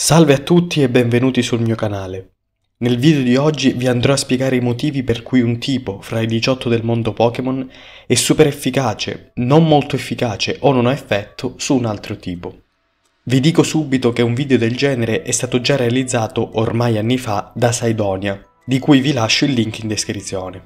Salve a tutti e benvenuti sul mio canale. Nel video di oggi vi andrò a spiegare i motivi per cui un tipo fra i 18 del mondo Pokémon è super efficace, non molto efficace o non ha effetto su un altro tipo. Vi dico subito che un video del genere è stato già realizzato ormai anni fa da Saidonia, di cui vi lascio il link in descrizione.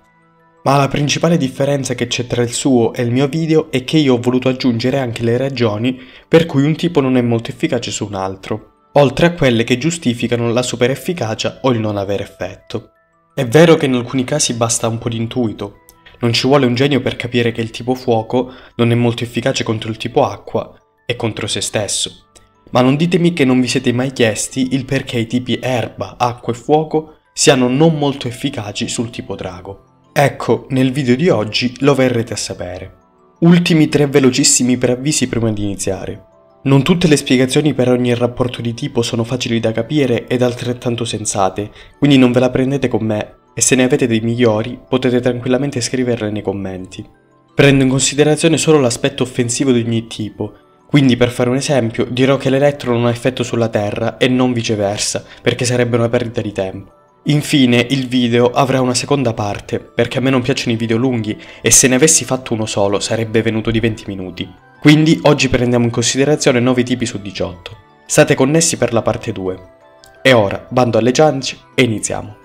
Ma la principale differenza che c'è tra il suo e il mio video è che io ho voluto aggiungere anche le ragioni per cui un tipo non è molto efficace su un altro oltre a quelle che giustificano la super efficacia o il non avere effetto. È vero che in alcuni casi basta un po' di intuito, non ci vuole un genio per capire che il tipo fuoco non è molto efficace contro il tipo acqua e contro se stesso. Ma non ditemi che non vi siete mai chiesti il perché i tipi erba, acqua e fuoco siano non molto efficaci sul tipo drago. Ecco, nel video di oggi lo verrete a sapere. Ultimi tre velocissimi preavvisi prima di iniziare. Non tutte le spiegazioni per ogni rapporto di tipo sono facili da capire ed altrettanto sensate, quindi non ve la prendete con me e se ne avete dei migliori potete tranquillamente scriverle nei commenti. Prendo in considerazione solo l'aspetto offensivo di ogni tipo, quindi per fare un esempio dirò che l'elettro non ha effetto sulla Terra e non viceversa, perché sarebbe una perdita di tempo. Infine il video avrà una seconda parte, perché a me non piacciono i video lunghi e se ne avessi fatto uno solo sarebbe venuto di 20 minuti. Quindi oggi prendiamo in considerazione 9 tipi su 18. State connessi per la parte 2. E ora, bando alle ciance e iniziamo.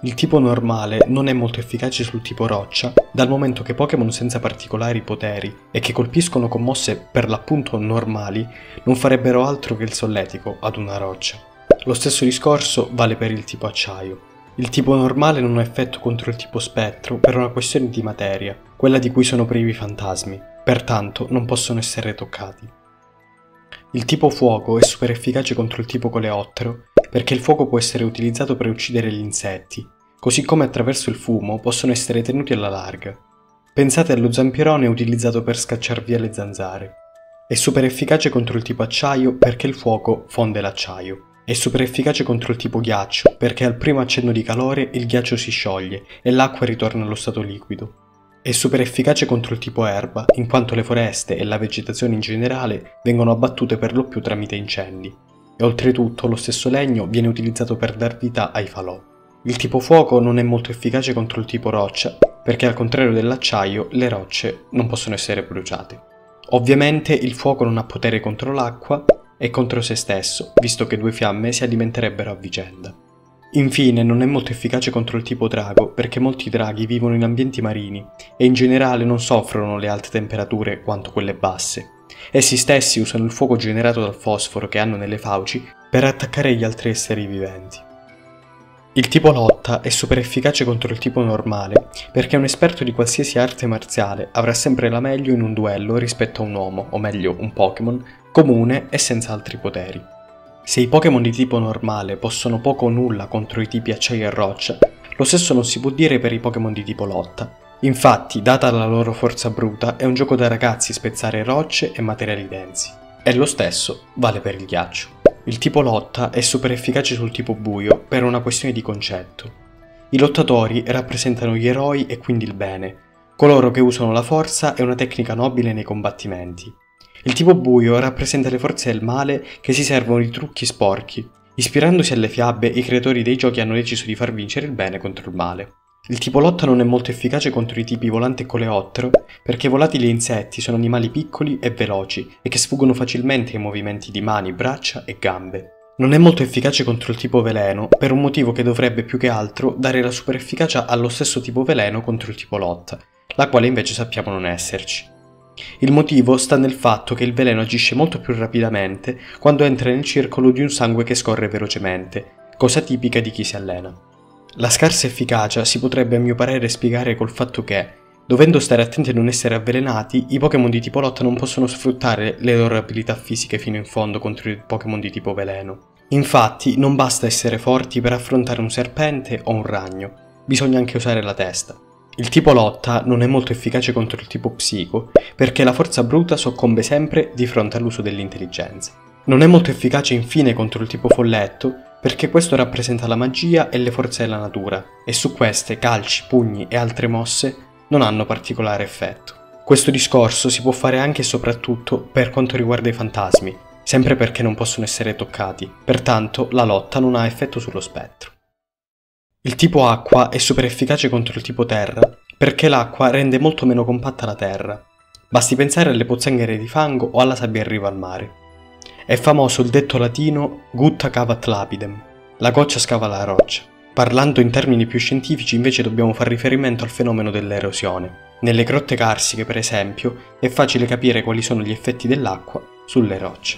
Il tipo normale non è molto efficace sul tipo roccia, dal momento che Pokémon senza particolari poteri e che colpiscono con mosse per l'appunto normali non farebbero altro che il solletico ad una roccia. Lo stesso discorso vale per il tipo acciaio. Il tipo normale non ha effetto contro il tipo spettro per una questione di materia, quella di cui sono privi i fantasmi, pertanto non possono essere toccati. Il tipo fuoco è super efficace contro il tipo coleottero perché il fuoco può essere utilizzato per uccidere gli insetti, così come attraverso il fumo possono essere tenuti alla larga. Pensate allo zampirone utilizzato per scacciar via le zanzare. È super efficace contro il tipo acciaio perché il fuoco fonde l'acciaio. È super efficace contro il tipo ghiaccio, perché al primo accenno di calore il ghiaccio si scioglie e l'acqua ritorna allo stato liquido. È super efficace contro il tipo erba, in quanto le foreste e la vegetazione in generale vengono abbattute per lo più tramite incendi. E oltretutto lo stesso legno viene utilizzato per dar vita ai falò. Il tipo fuoco non è molto efficace contro il tipo roccia, perché al contrario dell'acciaio le rocce non possono essere bruciate. Ovviamente il fuoco non ha potere contro l'acqua e contro se stesso, visto che due fiamme si alimenterebbero a vicenda. Infine non è molto efficace contro il tipo drago perché molti draghi vivono in ambienti marini e in generale non soffrono le alte temperature quanto quelle basse. Essi stessi usano il fuoco generato dal fosforo che hanno nelle fauci per attaccare gli altri esseri viventi. Il tipo lotta è super efficace contro il tipo normale perché un esperto di qualsiasi arte marziale avrà sempre la meglio in un duello rispetto a un uomo, o meglio un Pokémon, comune e senza altri poteri. Se i Pokémon di tipo normale possono poco o nulla contro i tipi acciaio e roccia, lo stesso non si può dire per i Pokémon di tipo lotta. Infatti, data la loro forza bruta, è un gioco da ragazzi spezzare rocce e materiali densi. E lo stesso vale per il ghiaccio. Il tipo lotta è super efficace sul tipo buio per una questione di concetto. I lottatori rappresentano gli eroi e quindi il bene, coloro che usano la forza e una tecnica nobile nei combattimenti. Il tipo buio rappresenta le forze del male che si servono di trucchi sporchi. Ispirandosi alle fiabe, i creatori dei giochi hanno deciso di far vincere il bene contro il male. Il tipo lotta non è molto efficace contro i tipi volante e coleottero, perché volatili e insetti sono animali piccoli e veloci e che sfuggono facilmente ai movimenti di mani, braccia e gambe. Non è molto efficace contro il tipo veleno, per un motivo che dovrebbe più che altro dare la super efficacia allo stesso tipo veleno contro il tipo lotta, la quale invece sappiamo non esserci. Il motivo sta nel fatto che il veleno agisce molto più rapidamente quando entra nel circolo di un sangue che scorre velocemente, cosa tipica di chi si allena. La scarsa efficacia si potrebbe a mio parere spiegare col fatto che, dovendo stare attenti a non essere avvelenati, i Pokémon di tipo lotta non possono sfruttare le loro abilità fisiche fino in fondo contro i Pokémon di tipo veleno. Infatti non basta essere forti per affrontare un serpente o un ragno, bisogna anche usare la testa. Il tipo lotta non è molto efficace contro il tipo psico perché la forza bruta soccombe sempre di fronte all'uso dell'intelligenza. Non è molto efficace infine contro il tipo folletto perché questo rappresenta la magia e le forze della natura e su queste calci, pugni e altre mosse non hanno particolare effetto. Questo discorso si può fare anche e soprattutto per quanto riguarda i fantasmi. sempre perché non possono essere toccati, pertanto la lotta non ha effetto sullo spettro. Il tipo acqua è super efficace contro il tipo terra perché l'acqua rende molto meno compatta la terra. Basti pensare alle pozzanghere di fango o alla sabbia in riva al mare. È famoso il detto latino gutta cavat lapidem, la goccia scava la roccia. Parlando in termini più scientifici invece dobbiamo far riferimento al fenomeno dell'erosione. Nelle grotte carsiche, per esempio, è facile capire quali sono gli effetti dell'acqua sulle rocce.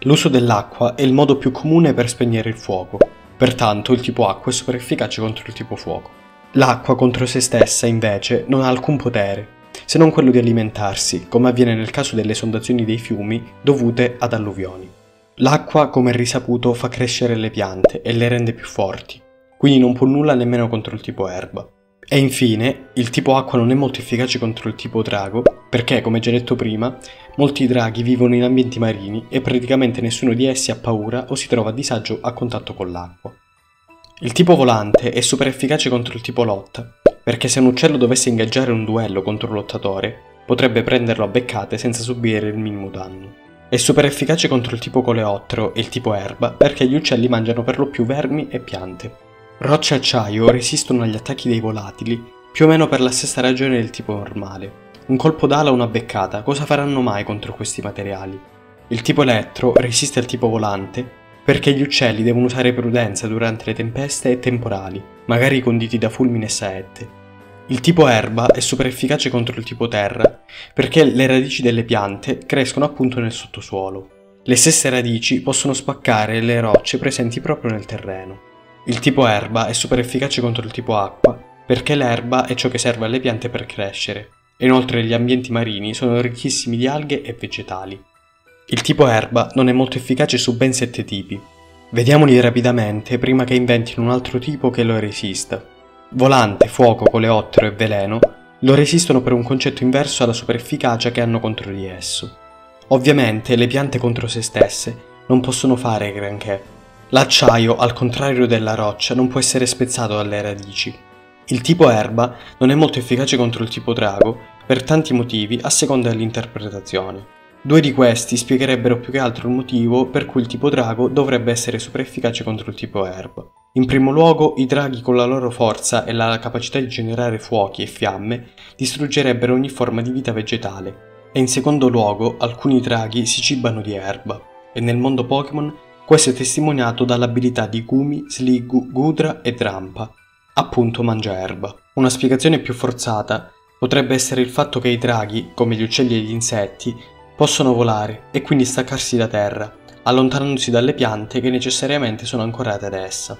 L'uso dell'acqua è il modo più comune per spegnere il fuoco, Pertanto il tipo acqua è super efficace contro il tipo fuoco. L'acqua contro se stessa, invece, non ha alcun potere, se non quello di alimentarsi, come avviene nel caso delle esondazioni dei fiumi dovute ad alluvioni. L'acqua, come è risaputo, fa crescere le piante e le rende più forti, quindi non può nulla nemmeno contro il tipo erba. E infine, il tipo acqua non è molto efficace contro il tipo drago, perché, come già detto prima, molti draghi vivono in ambienti marini e praticamente nessuno di essi ha paura o si trova a disagio a contatto con l'acqua. Il tipo volante è super efficace contro il tipo lotta, perché se un uccello dovesse ingaggiare un duello contro un lottatore, potrebbe prenderlo a beccate senza subire il minimo danno. È super efficace contro il tipo coleottero e il tipo erba, perché gli uccelli mangiano per lo più vermi e piante. Rocce e acciaio resistono agli attacchi dei volatili più o meno per la stessa ragione del tipo normale. Un colpo d'ala o una beccata, cosa faranno mai contro questi materiali? Il tipo elettro resiste al tipo volante perché gli uccelli devono usare prudenza durante le tempeste e temporali, magari conditi da fulmine e saette. Il tipo erba è super efficace contro il tipo terra perché le radici delle piante crescono appunto nel sottosuolo. Le stesse radici possono spaccare le rocce presenti proprio nel terreno. Il tipo erba è super efficace contro il tipo acqua, perché l'erba è ciò che serve alle piante per crescere, inoltre gli ambienti marini sono ricchissimi di alghe e vegetali. Il tipo erba non è molto efficace su ben sette tipi. Vediamoli rapidamente prima che inventino un altro tipo che lo resista. Volante, fuoco, coleottero e veleno lo resistono per un concetto inverso alla super efficacia che hanno contro di esso. Ovviamente le piante contro se stesse non possono fare granché, L'acciaio, al contrario della roccia, non può essere spezzato dalle radici. Il tipo erba non è molto efficace contro il tipo drago per tanti motivi a seconda dell'interpretazione. Due di questi spiegherebbero più che altro il motivo per cui il tipo drago dovrebbe essere super efficace contro il tipo erba. In primo luogo, i draghi con la loro forza e la capacità di generare fuochi e fiamme distruggerebbero ogni forma di vita vegetale, e in secondo luogo, alcuni draghi si cibano di erba, e nel mondo Pokémon questo è testimoniato dall'abilità di Gumi, Sligu, Gudra e Drampa, appunto mangiaerba. Una spiegazione più forzata potrebbe essere il fatto che i draghi, come gli uccelli e gli insetti, possono volare e quindi staccarsi da terra, allontanandosi dalle piante che necessariamente sono ancorate ad essa.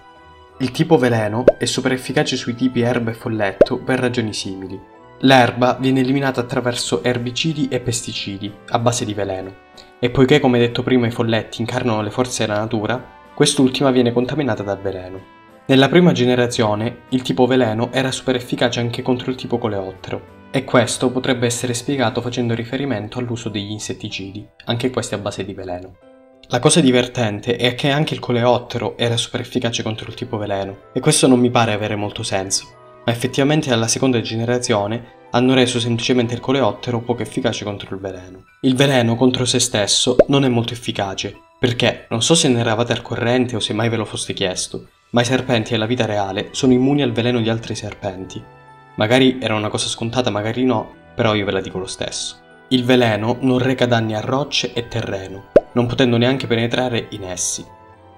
Il tipo veleno è super efficace sui tipi erba e folletto per ragioni simili. L'erba viene eliminata attraverso erbicidi e pesticidi a base di veleno e poiché come detto prima i folletti incarnano le forze della natura, quest'ultima viene contaminata dal veleno. Nella prima generazione il tipo veleno era super efficace anche contro il tipo coleottero, e questo potrebbe essere spiegato facendo riferimento all'uso degli insetticidi, anche questi a base di veleno. La cosa divertente è che anche il coleottero era super efficace contro il tipo veleno, e questo non mi pare avere molto senso, ma effettivamente alla seconda generazione hanno reso semplicemente il coleottero poco efficace contro il veleno. Il veleno contro se stesso non è molto efficace, perché non so se ne eravate al corrente o se mai ve lo foste chiesto, ma i serpenti nella vita reale sono immuni al veleno di altri serpenti. Magari era una cosa scontata, magari no, però io ve la dico lo stesso. Il veleno non reca danni a rocce e terreno, non potendo neanche penetrare in essi.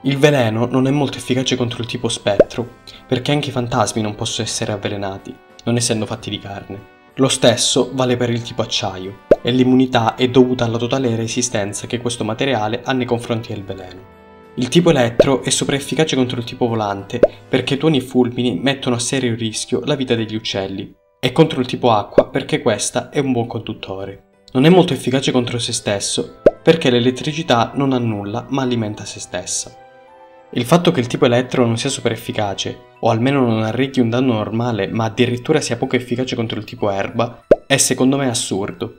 Il veleno non è molto efficace contro il tipo spettro, perché anche i fantasmi non possono essere avvelenati, non essendo fatti di carne. Lo stesso vale per il tipo acciaio, e l'immunità è dovuta alla totale resistenza che questo materiale ha nei confronti del veleno. Il tipo elettro è super efficace contro il tipo volante perché tuoni e fulmini mettono a serio rischio la vita degli uccelli, e contro il tipo acqua perché questa è un buon conduttore. Non è molto efficace contro se stesso perché l'elettricità non annulla ma alimenta se stessa. Il fatto che il tipo elettro non sia super efficace, o almeno non arrechi un danno normale, ma addirittura sia poco efficace contro il tipo erba, è secondo me assurdo.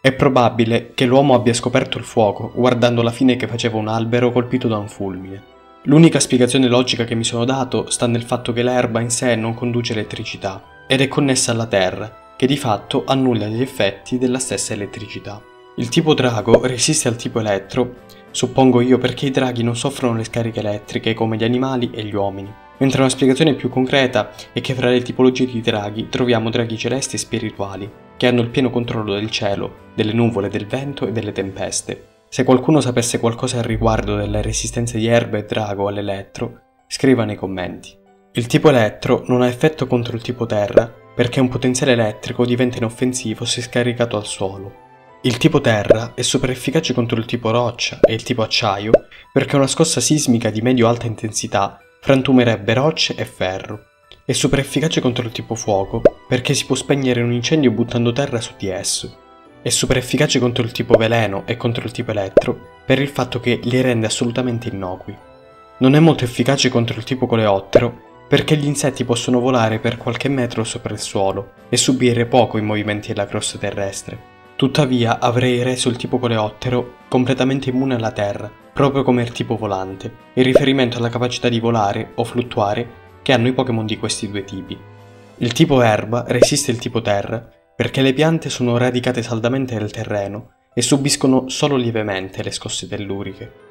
È probabile che l'uomo abbia scoperto il fuoco guardando la fine che faceva un albero colpito da un fulmine. L'unica spiegazione logica che mi sono dato sta nel fatto che l'erba in sé non conduce elettricità ed è connessa alla terra, che di fatto annulla gli effetti della stessa elettricità. Il tipo drago resiste al tipo elettro Suppongo io perché i draghi non soffrono le scariche elettriche come gli animali e gli uomini. Mentre una spiegazione più concreta è che fra le tipologie di draghi troviamo draghi celesti e spirituali, che hanno il pieno controllo del cielo, delle nuvole, del vento e delle tempeste. Se qualcuno sapesse qualcosa al riguardo delle resistenze di Erba e Drago all'elettro, scriva nei commenti. Il tipo elettro non ha effetto contro il tipo terra perché un potenziale elettrico diventa inoffensivo se scaricato al suolo. Il tipo terra è super efficace contro il tipo roccia e il tipo acciaio perché una scossa sismica di medio-alta intensità frantumerebbe rocce e ferro. È super efficace contro il tipo fuoco perché si può spegnere un incendio buttando terra su di esso. È super efficace contro il tipo veleno e contro il tipo elettro per il fatto che li rende assolutamente innocui. Non è molto efficace contro il tipo coleottero perché gli insetti possono volare per qualche metro sopra il suolo e subire poco i movimenti della crosta terrestre. Tuttavia avrei reso il tipo coleottero completamente immune alla Terra, proprio come il tipo volante, in riferimento alla capacità di volare o fluttuare che hanno i Pokémon di questi due tipi. Il tipo erba resiste il tipo terra perché le piante sono radicate saldamente nel terreno e subiscono solo lievemente le scosse telluriche.